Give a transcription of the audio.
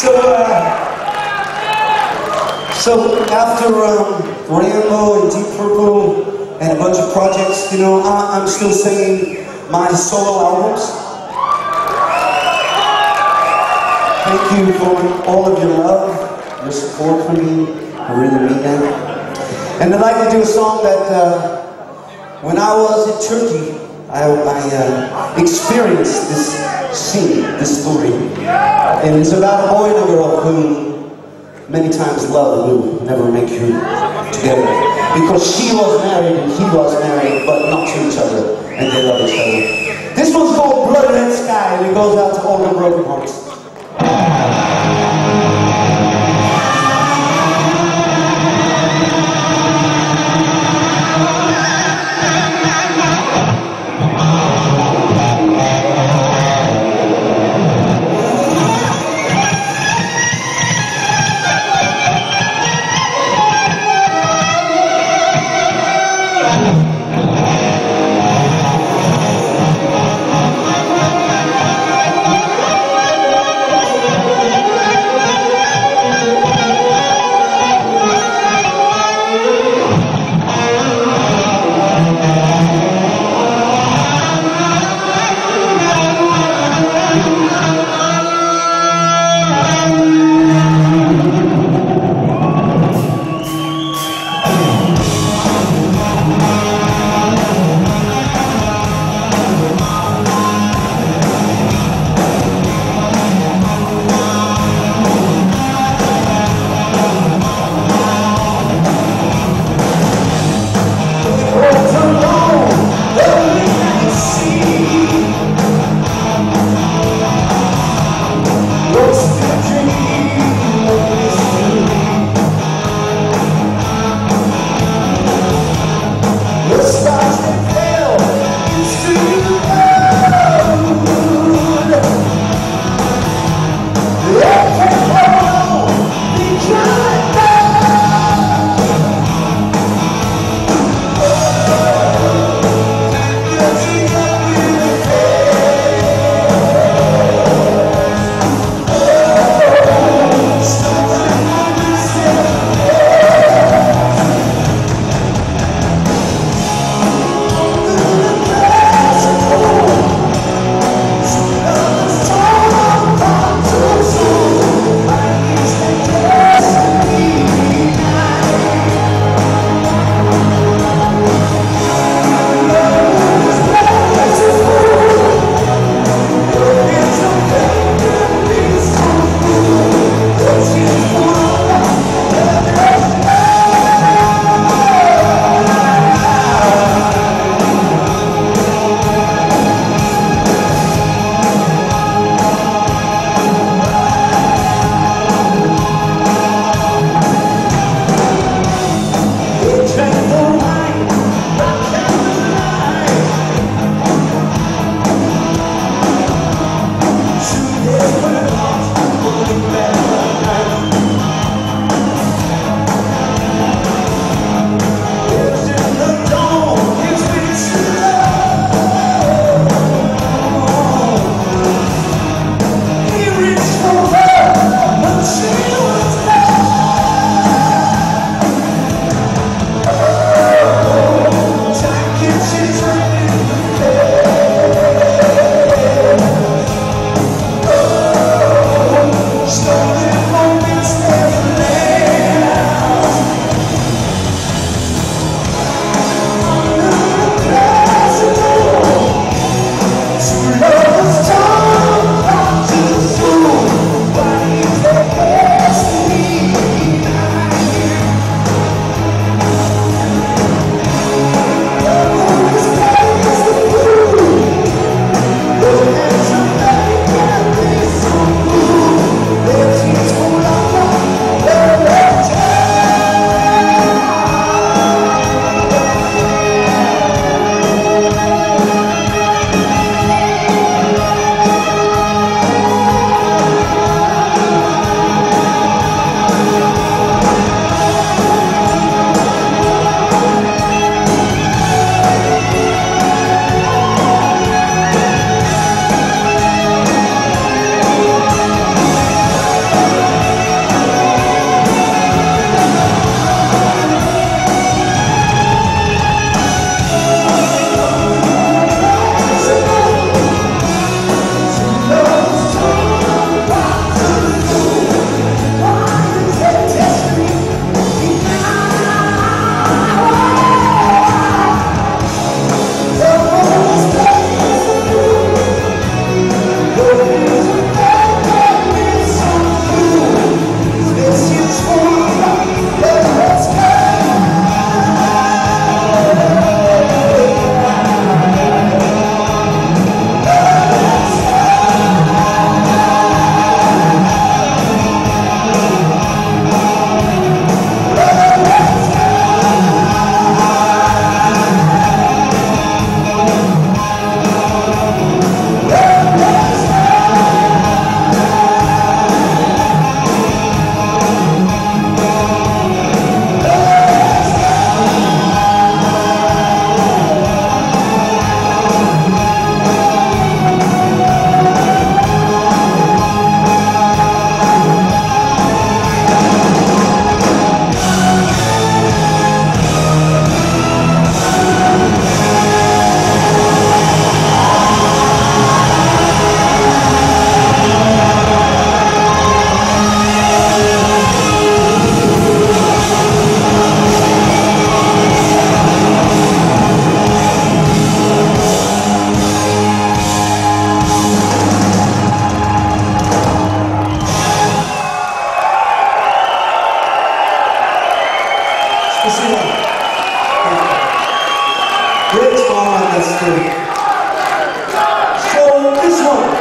So, uh, so after um, Rainbow and Deep Purple and a bunch of projects, you know, I, I'm still singing my solo albums. Thank you for all of your love, your support for me. I really mean that. And I'd like to do a song that, uh, when I was in Turkey, I, I uh, experienced this scene, this story. And it's about a boy and a girl who many times love will never make you together. Because she was married and he was married, but not to each other, Lester. So this one.